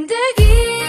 जिंदगी